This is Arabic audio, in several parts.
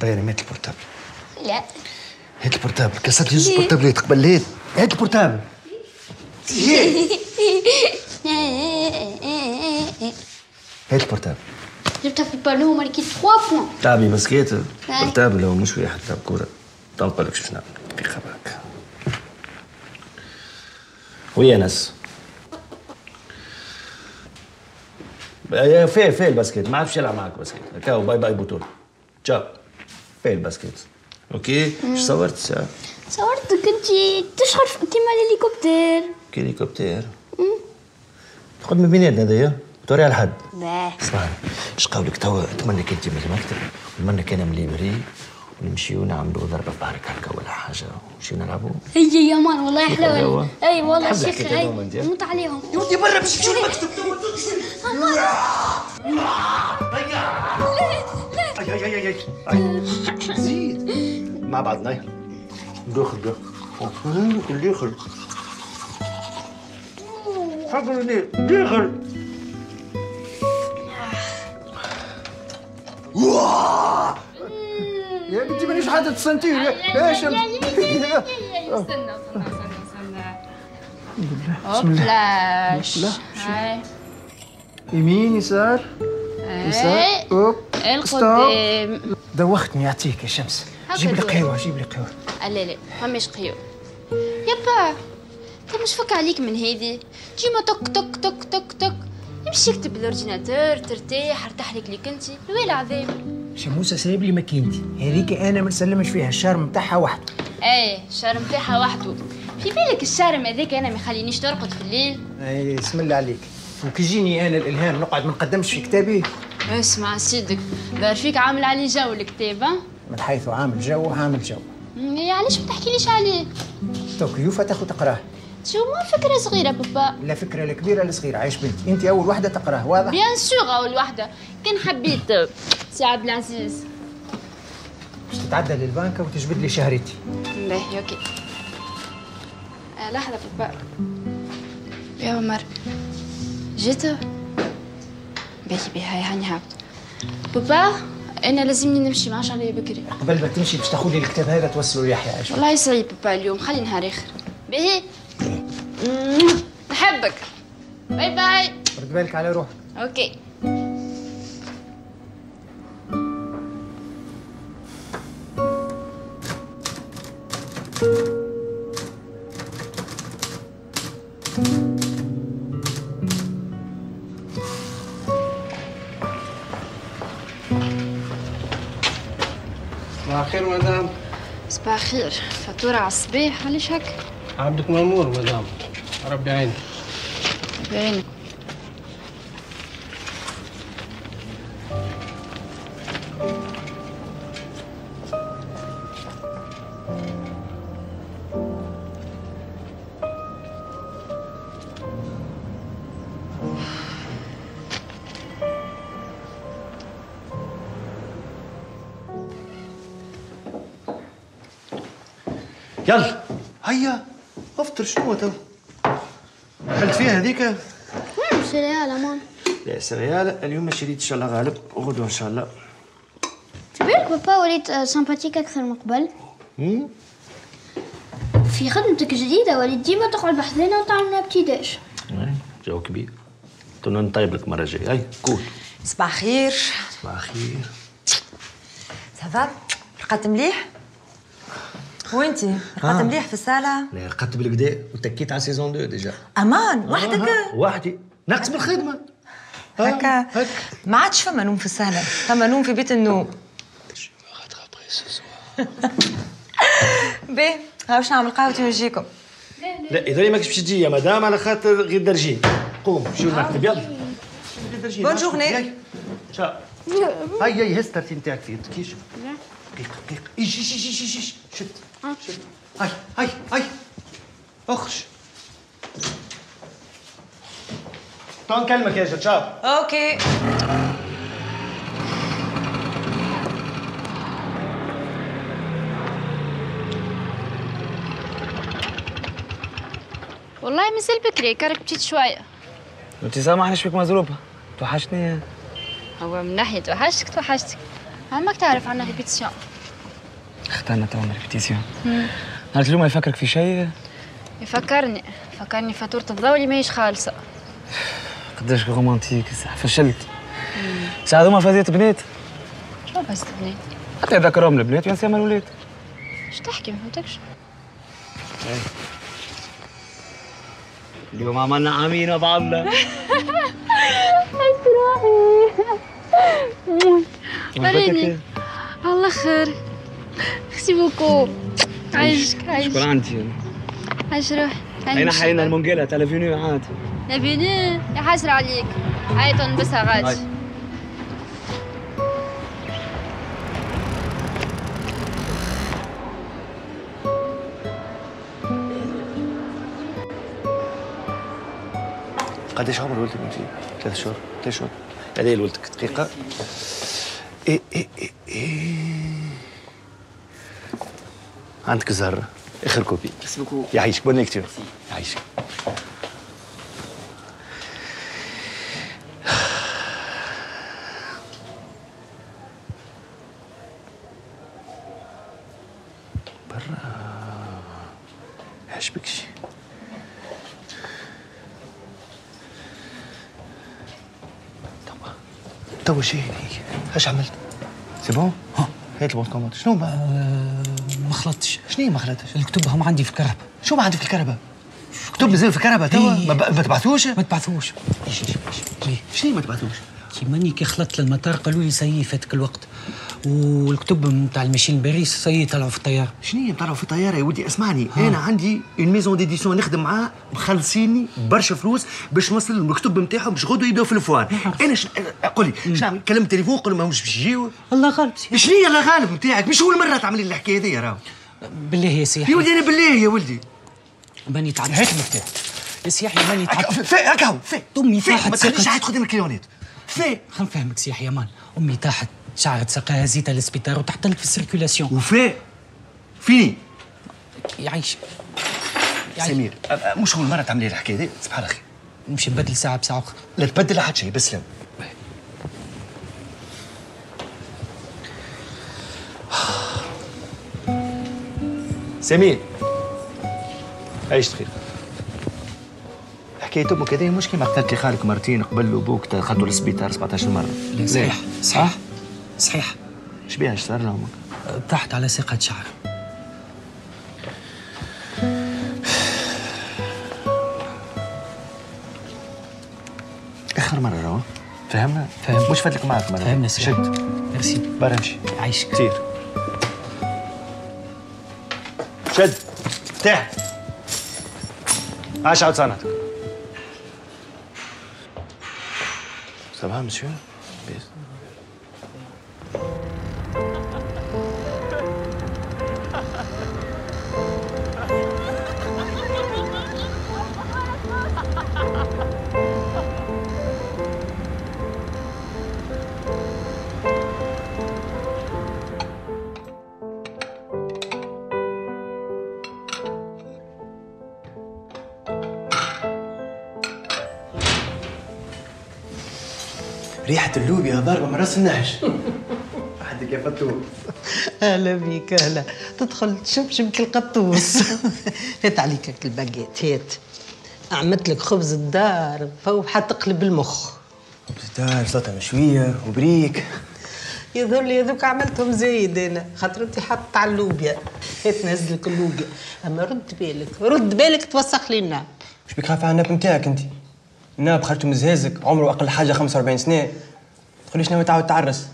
طيري مات البورتابل. لا. هات البورتابل. كسرت جوز البورتابلات قبل هات البورتابل. هات البورتابل. جبتها في البانو ماركي 3 بوان تعبي بسكيت أي. بورتابل هو مش واحد. تلعب كورة. تنقل لك نعمل دقيقة معك ويا ناس. يا فين فين الباسكيت ما عرفش يلعب معك باسكيت هكا باي باي بطولة تشاو. فين الباسكيت أوكي؟ إيش صورت؟ ساعة صورتك انت تشعر كيما الهليكوبتر. هليكوبتر تاخذ من بيناتنا هذايا توري على الحد. باه. اسمعني إيش قولك؟ توا اتمنى كنت من المكتب ونتمنى كان من ليبري ونمشيو نعملوا ضربة في بحرك هكا ولا حاجة. ونمشيو نلعبوا هي يا مان والله. حلوة أي والله شيخ أي؟ نموت عليهم. يودي برا باش تمشيو المكتب؟ اي أي. زيد. مع بعضنا داخل داخل. داخل داخل. حقني داخل. يا بنتي مانيش حاطط السنتير إيش استنى استنى استنى استنى. هوبلاش هاي. يمين يسار. يسار. أوب. القدام. دوختني يعطيك يا شمس. جيب لي. قهوة جيب لي قهوة. لا لا فماش قيو يابا انت مش فك عليك من هيدي. ديما تك تك تك تك تك امشي اكتب بالاورديناتور ترتاح أرتاح لك ليك انت الويل عذاب شموسة سايب لي ماكينتي. هذيك أنا ما نسلمش فيها الشارم نتاعها وحده. إيه الشارم نتاعها وحده. في بالك ال charme هذاك أنا ما يخلينيش ترقد في الليل؟ اي بسم الله عليك. وكي يجيني أنا الإلهام نقعد ما نقدمش في كتابي. اسمع سيدك. دار فيك عامل عليه جو الكتاب من حيث عامل جو عامل جو. إيه، علاش ما تحكيليش عليه؟ تو كيوفا تاخذ تقراه. شو ما فكرة صغيرة بابا؟ لا فكرة لا كبيرة لا صغيرة. عايش بنتي انت أول وحدة تقراه واضح؟ bien sûr أول وحدة. كان حبيت سي عبد العزيز. باش تتعدى للبنكه وتجبد لي شهرتي. باهي OK آه لحظة بابا. يا عمر. جيت؟ باهي باهي. هاي هاني هابط بابا أنا لازمني نمشي ما عادش عليا بكري. قبل ما تمشي باش تاخذ لي الكتاب هذا توصله ليحيى والله يصعب بابا اليوم. خلي نهار آخر. باهي. نحبك. باي باي. رد بالك على روحك. أوكي. صباح الخير فاتورة على الصباح علاش هكا عبدك مأمور مدام. ربي يعينك. باينك يلا. هيا أفطر شنو تو حلت فيها هذيك؟ سريال أمان لا سريال اليوم ما شريت إن شاء الله غالب. وغدوه إن شاء الله. تبارك بابا وليت آه، سمباتيك أكثر من قبل. مم؟ في خدمتك جديدة وليت ديما تقعد بحذنا وتعمل لنا ابتداش أي، جو كبير. تو نطيب لك مرة جاية. هاي كول صباح خير. صباح الخير ça va رقدت مليح؟ وانتي؟ رقدت آه. مليح في الصالة لا رقدت بالكدا وتكيت على saison 2 déjà. أمان وحدك؟ آه، وحدي. ناقص بالخدمة. آه، هكا. هك ما عادش فما نوم في الصالة فما نوم في بيت النوم. بيه ها باش نعمل؟ قهوتي ونجيكم لا إذا ما كنتش باش تجي يا مدام على خاطر غير درجين قوم شوف المكتب يلا. bonne journée. هاي هاي هز الترتيب نتاعك فيه كيش دقيقة دقيقة. إيش إيش إيش إيش إيش شد شد. هاي هاي هاي. اخرج تو نكلمك يا جد ciao OK. والله مازال بكري كرك بتيت شوية. أنت سامح ليش بك مزروبه توحشتني. هو من ناحية توحشتك توحشتك. عمك تعرف عنا ريبيتيسيون اخترنا تو ريبيتيسيون نهار اليوم يفكرك في شيء؟ يفكرني. فكرني فاتورة الضوء اللي ماهيش خالصة. قداش رومانتيك فشلت. ساعة هذوما فازيت بنات شنو بس بنات حتى يذكرهم البنات ينسيهم الولاد اش تحكي؟ ما فهمتكش. اليوم عملنا عامين مع الله فريني الله خير ميرسي بوكو عايشك عايشك شكرا عندي عايش روحي اين حينا المونجيلا تلفينيو عاد لا فيني يا حسرة عليك عيط نلبسها غادي. قداش عمر ولدك انت؟ ثلاث شهور ثلاث شهور. هذا ولدك دقيقة. إيه إيه إيه إيه. عندك الزهرة آخر copie. يعيشك. bonne lecture يعيشك. شي. توا. توا شي هيك إيش عملت؟ c'est bon؟ ها هات ال bon commande شنو ما ما خلطتش شنو ما خلاتش؟ الكتب هم عندي في الكرهبة شو ما عندك في الكرهبة؟ كتب مازال في الكرهبة توا إيه. ما. ما تبعثوش؟ ما تبعثوش إيه. شنو ما تبعثوش؟ كي ماني كي خلطت للمطار قالوا لي سيي فاتك الوقت والكتب نتاع المشين باريس سيي طلعوا في الطيارة. شنو هي طلعوا في الطيارة يا ودي؟ اسمعني. أنا عندي une maison d'édition نخدم معاه مخلصيني برشا فلوس باش نوصل الكتب نتاعهم باش غدوه يبداو في ال foire أنا ش... قول لي شنو نعمل كلمت التليفون قول لهم ماهوش باش يجيو. الله غالب سي شنو هي الله غالب نتاعك مش أول مرة تعمل لي الحكاية هذيا راهو بالله يا سي يحيى. يا ولدي أنا بالله يا ولدي. ماني تعبت هات المفتاح يا سي يحيى ماني تعبت في هكا هو في أمي في طاحت ما تخليش ثقتي. عاد خدم ال clients في خلينا نفهمك سياحي يا مان. أمي طاحت شعرت ساقاها زيتها للسبيطار وتحتلت في السيركيلاسيون وفي فيني يعيش يعيش. سمير مش أول مرة تعمل لي الحكاية دي؟ سبحان الله خير نمشي نبدل ساعة بساعة أخرى. لا تبدل حتى شيء بس لم. سمير. عيش خير حكاية أمك هذه مش كيما قتلت خالك مرتين قبل وبوك دخلتوا للسبيطار 17 مرة. لا صحيح. صحيح. صحيح. إيش بيها إيش صار لهم طاحت على ساقة شعر. آخر مرة راهو فهمنا؟ فهمت. مش فاتلك معك مرة. فهمنا سياحي شد. ميرسي. برا امشي. يعيشك كثير شد. افتح عاش عاود صنعتك صباح مسيو. بيس. ريحة اللوبيا ضاربة من راس النهج عندك يا فتوح هلا بيك هلا تدخل تشمشم كالقطوس هات عليك هاك الباقيت هات. عملت لك خبز الدار فهو حتقلب المخ. ستار سلطة مشوية وبريك. يظهر لي هذوك عملتهم زايد أنا. خاطر أنت حاطط على اللوبيا هات نزلك اللوبيا أما رد بالك رد بالك توسخ لي ال nappe مش بك خايفة على ال nappe نتاعك أنت؟ ال nappe خرجته من جهازك عمره أقل حاجة 45 سنة. تقوليش ناوي تعاود تعرس؟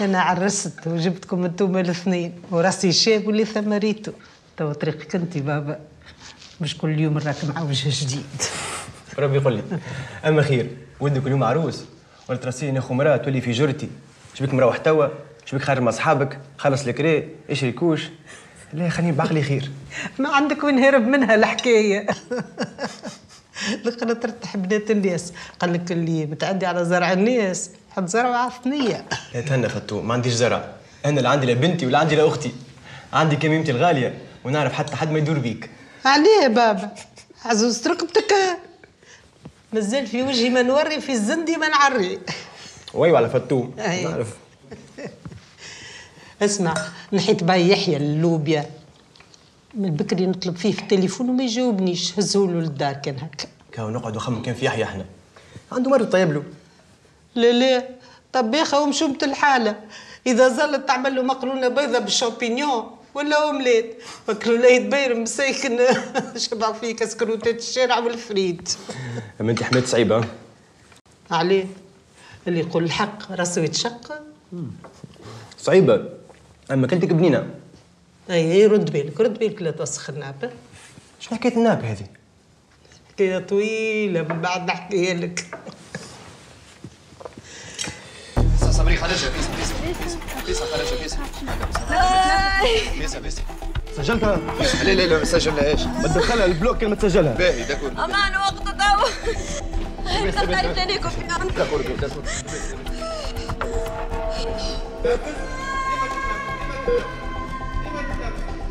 أنا عرست وجبتكم انتوما الاثنين وراسي شاب واللي ثمريته تو طريقك أنت بابا. مش كل يوم راك مع وجه جديد. ربي يقول لي أما خير ودك اليوم عروس ولا ترسيني أخو مرأة تولي في جرتي شبيك مروح توا؟ شبيك خارج مع أصحابك؟ خلص الكري اشري couches لا خليني بعقلي خير. ما عندك وين هرب منها الحكاية. لقنا ترتاح بنات الناس قال لك اللي متعدي على زرع الناس حط زرع على الثنيه لا تهنى فتو ما عنديش زرع. أنا لا عندي لا بنتي ولا عندي لا أختي. عندي كميمتي الغالية ونعرف حتى حد ما يدور بيك. عليه بابا. عزوز ركبتك مازال في وجهي ما نوري في الزندي ما نعري. ويو على فتو. أي. نعرف. اسمع نحيت باي يحيى اللوبيا. من بكري نطلب فيه في التليفون وما يجاوبنيش. هزولو للدار كان هكا. كاو نقعد وخمم كان في يحيى إحنا عنده مرض طيب له. لا لا. طبيخة ومشومة الحالة. إذا ظلت تعمل له مقرونة بيضة بالشامبينيون ولا أومليت. فكروا لا يتبير مساكن. شبع فيه كسكروتات الشارع والفريد. أما أنت حميت صعيبه؟ عليه اللي يقول الحق راسه يتشق صعيبه أما كلتك بنينة. أي أي رد بالك رد بالك لا توسخ النابة. شنو حكايه الناب هذه؟ حكاية طويلة من بعد نحكيها لك. صبري خرجها بيسا بيسا بيسا خرجها بيسا. بيسا بيسا. سجلتها؟ لا لا لا ما سجلهاش ما تدخلها البلوك ما تسجلها باهي داكور. أمان وقت تو دخلت عليكم في عندك